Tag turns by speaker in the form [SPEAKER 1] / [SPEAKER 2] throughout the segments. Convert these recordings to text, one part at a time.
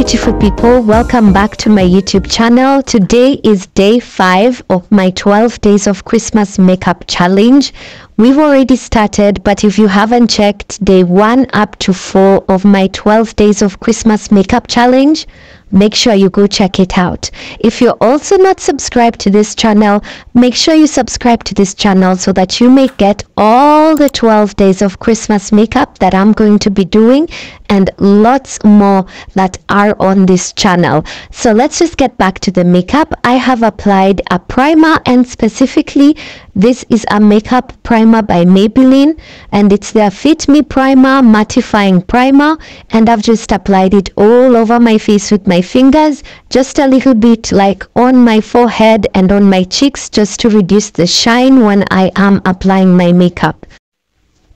[SPEAKER 1] Beautiful people, welcome back to my YouTube channel. Today is day 5 of my 12 days of Christmas makeup challenge. We've already started, but if you haven't checked day 1 up to 4 of my 12 days of Christmas makeup challenge, make sure you go check it out. If you're also not subscribed to this channel, make sure you subscribe to this channel so that you may get all the 12 days of Christmas makeup that I'm going to be doing and lots more that are on this channel. So let's just get back to the makeup. I have applied a primer and specifically this is a makeup primer by Maybelline and it's their Fit Me Primer Mattifying Primer and I've just applied it all over my face with my fingers just a little bit like on my forehead and on my cheeks just to reduce the shine when I am applying my makeup.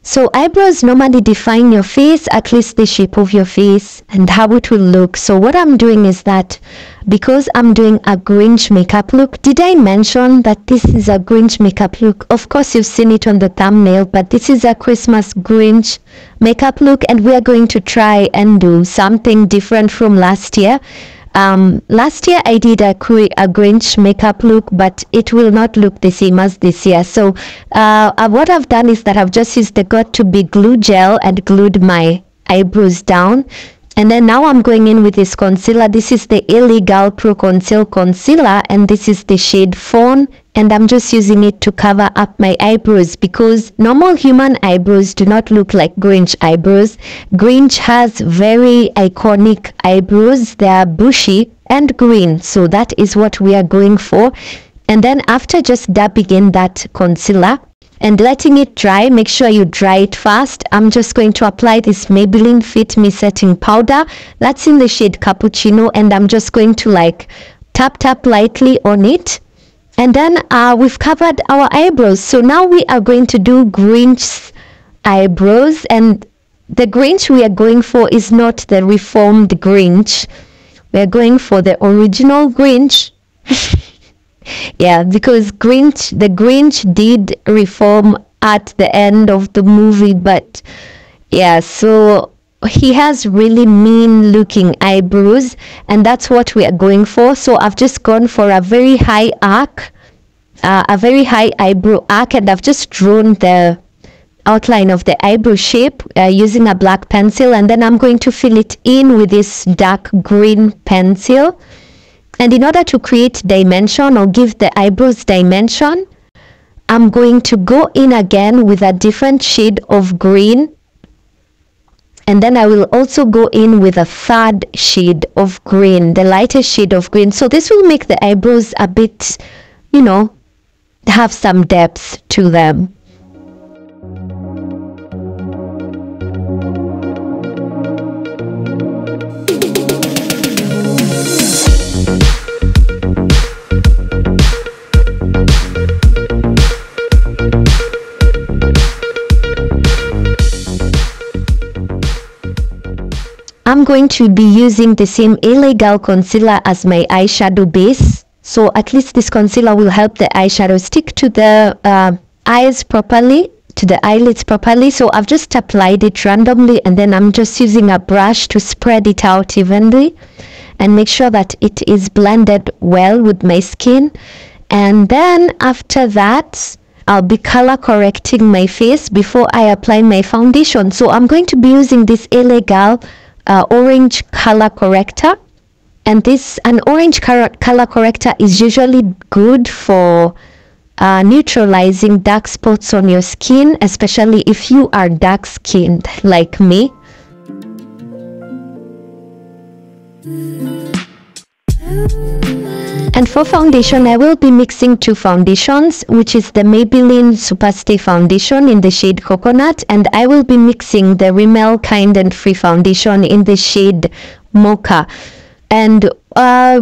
[SPEAKER 1] So eyebrows normally define your face, at least the shape of your face and how it will look. So what I'm doing is that because I'm doing a Grinch makeup look, did I mention that this is a Grinch makeup look? Of course you've seen it on the thumbnail, but this is a Christmas Grinch makeup look and we are going to try and do something different from last year. Um, last year I did a, a Grinch makeup look, but it will not look the same as this year. So uh, uh, what I've done is that I've just used the Got2b glue gel and glued my eyebrows down. And then now I'm going in with this concealer. This is the Girl Pro Conceal Concealer and this is the shade Fawn and I'm just using it to cover up my eyebrows because normal human eyebrows do not look like Grinch eyebrows. Grinch has very iconic eyebrows. They are bushy and green. So that is what we are going for. And then after just dabbing in that concealer, and letting it dry make sure you dry it fast. I'm just going to apply this maybelline fit me setting powder. That's in the shade cappuccino and i'm just going to like tap tap lightly on it. And then uh, we've covered our eyebrows. So now we are going to do Grinch's eyebrows and the Grinch we are going for is not the reformed Grinch. We are going for the original Grinch yeah because Grinch the Grinch did reform at the end of the movie but yeah so he has really mean looking eyebrows and that's what we are going for. So I've just gone for a very high arc uh, a very high eyebrow arc and I've just drawn the outline of the eyebrow shape uh, using a black pencil and then I'm going to fill it in with this dark green pencil and in order to create dimension or give the eyebrows dimension I'm going to go in again with a different shade of green. And then I will also go in with a third shade of green the lightest shade of green. So this will make the eyebrows a bit you know have some depth to them To be using the same L.A. Girl concealer as my eyeshadow base. So at least this concealer will help the eyeshadow stick to the uh, eyes properly, to the eyelids properly. So I've just applied it randomly and then I'm just using a brush to spread it out evenly and make sure that it is blended well with my skin. And then after that, I'll be color correcting my face before I apply my foundation. So I'm going to be using this Girl uh, orange color corrector. And this an orange color, color corrector is usually good for uh, neutralizing dark spots on your skin especially if you are dark skinned like me and for foundation, I will be mixing two foundations, which is the Maybelline Superstay Foundation in the shade Coconut, and I will be mixing the Rimmel Kind and Free Foundation in the shade Mocha. And uh,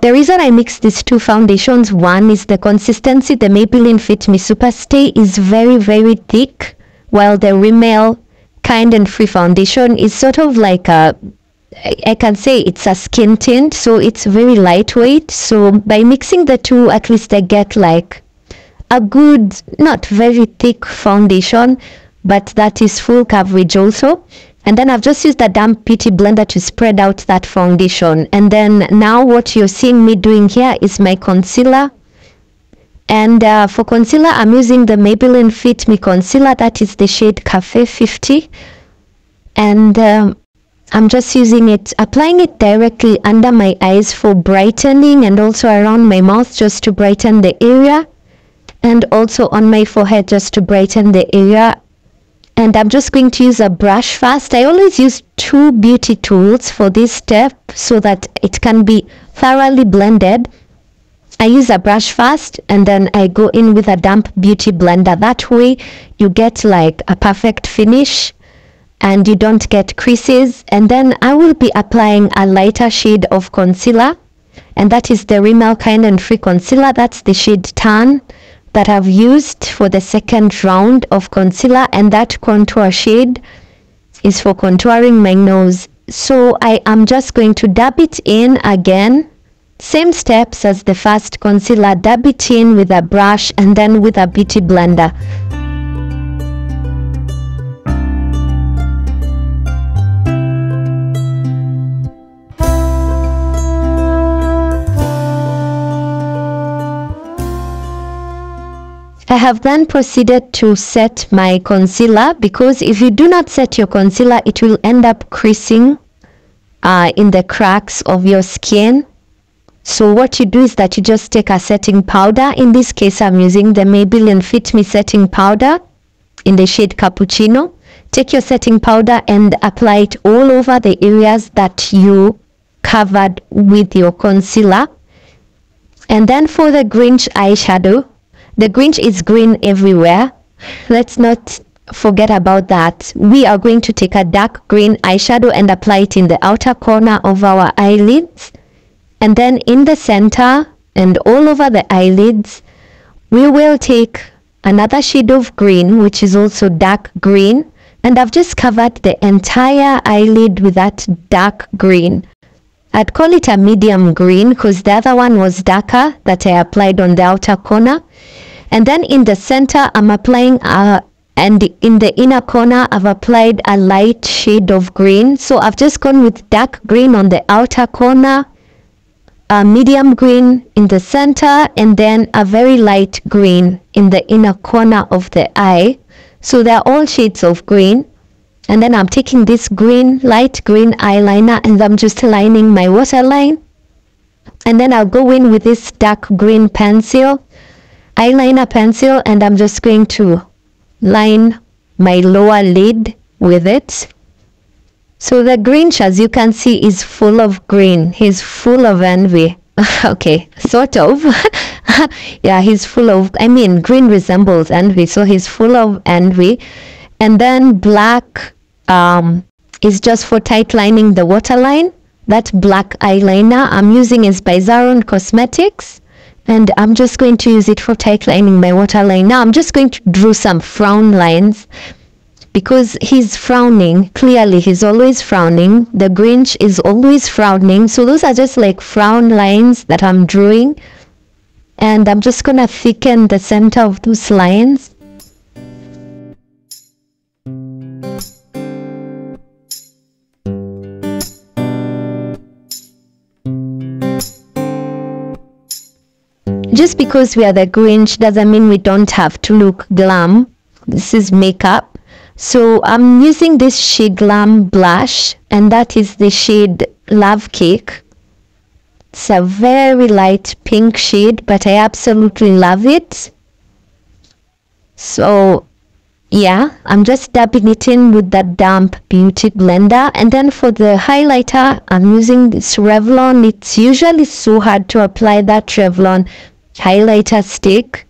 [SPEAKER 1] the reason I mix these two foundations, one is the consistency. The Maybelline Fit Me Superstay is very, very thick, while the Rimmel Kind and Free Foundation is sort of like a I can say it's a skin tint so it's very lightweight. So by mixing the two at least I get like a good not very thick foundation but that is full coverage also. And then I've just used the damp beauty blender to spread out that foundation. And then now what you're seeing me doing here is my concealer. And uh, for concealer I'm using the Maybelline Fit Me concealer. That is the shade Cafe 50 and um, I'm just using it applying it directly under my eyes for brightening and also around my mouth just to brighten the area and also on my forehead just to brighten the area and I'm just going to use a brush first. I always use two beauty tools for this step so that it can be thoroughly blended. I use a brush first and then I go in with a damp beauty blender. That way you get like a perfect finish and you don't get creases. And then I will be applying a lighter shade of concealer and that is the Rimmel Kind and Free Concealer. That's the shade Tan that I've used for the second round of concealer and that contour shade is for contouring my nose. So I am just going to dab it in again. Same steps as the first concealer, dab it in with a brush and then with a beauty blender. I have then proceeded to set my concealer because if you do not set your concealer, it will end up creasing uh, in the cracks of your skin. So what you do is that you just take a setting powder. In this case, I'm using the Maybelline Fit Me setting powder in the shade Cappuccino. Take your setting powder and apply it all over the areas that you covered with your concealer. And then for the Grinch eyeshadow, the Grinch is green everywhere. Let's not forget about that. We are going to take a dark green eyeshadow and apply it in the outer corner of our eyelids. And then in the center and all over the eyelids, we will take another shade of green, which is also dark green. And I've just covered the entire eyelid with that dark green. I'd call it a medium green because the other one was darker that I applied on the outer corner. And then in the center I'm applying a and in the inner corner I've applied a light shade of green. So I've just gone with dark green on the outer corner a medium green in the center and then a very light green in the inner corner of the eye. So they're all shades of green and then I'm taking this green light green eyeliner and I'm just lining my waterline and then I'll go in with this dark green pencil eyeliner pencil and I'm just going to line my lower lid with it. So the Grinch, as you can see, is full of green. He's full of envy. okay, sort of. yeah, he's full of, I mean, green resembles envy. So he's full of envy. And then black um, is just for tight lining the waterline. That black eyeliner I'm using is by Zaron Cosmetics and I'm just going to use it for tight lining my waterline. Now I'm just going to draw some frown lines because he's frowning. Clearly he's always frowning. The Grinch is always frowning. So those are just like frown lines that I'm drawing. And I'm just going to thicken the center of those lines. Just because we are the Grinch doesn't mean we don't have to look glam. This is makeup. So I'm using this shade Glam blush and that is the shade Love Cake. It's a very light pink shade but I absolutely love it. So yeah, I'm just dabbing it in with that damp beauty blender and then for the highlighter I'm using this Revlon. It's usually so hard to apply that Revlon highlighter stick.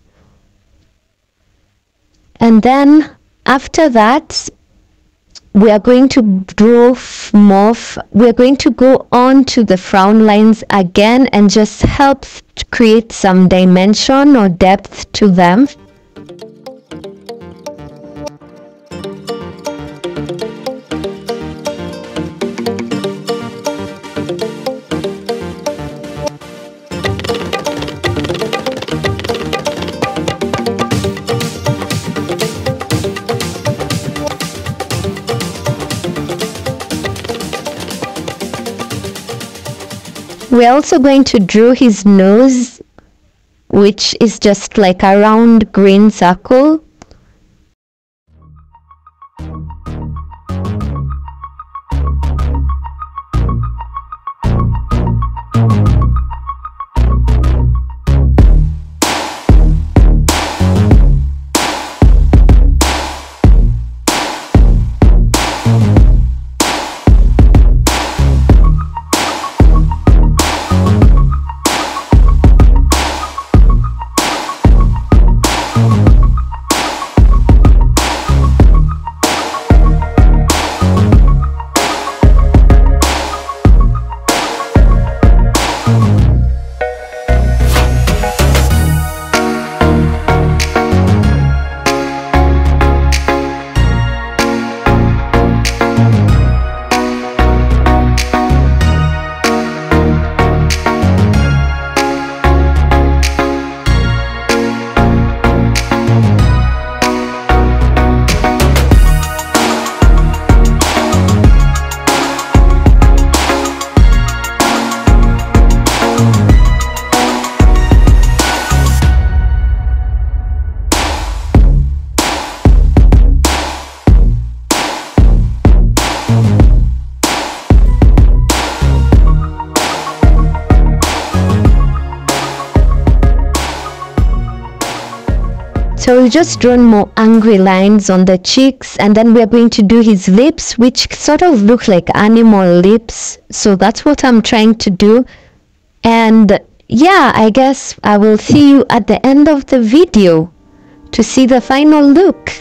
[SPEAKER 1] And then after that we are going to draw more we're going to go on to the frown lines again and just help create some dimension or depth to them We're also going to draw his nose, which is just like a round green circle. Just drawn more angry lines on the cheeks and then we're going to do his lips which sort of look like animal lips. So that's what I'm trying to do. And yeah, I guess I will see you at the end of the video to see the final look.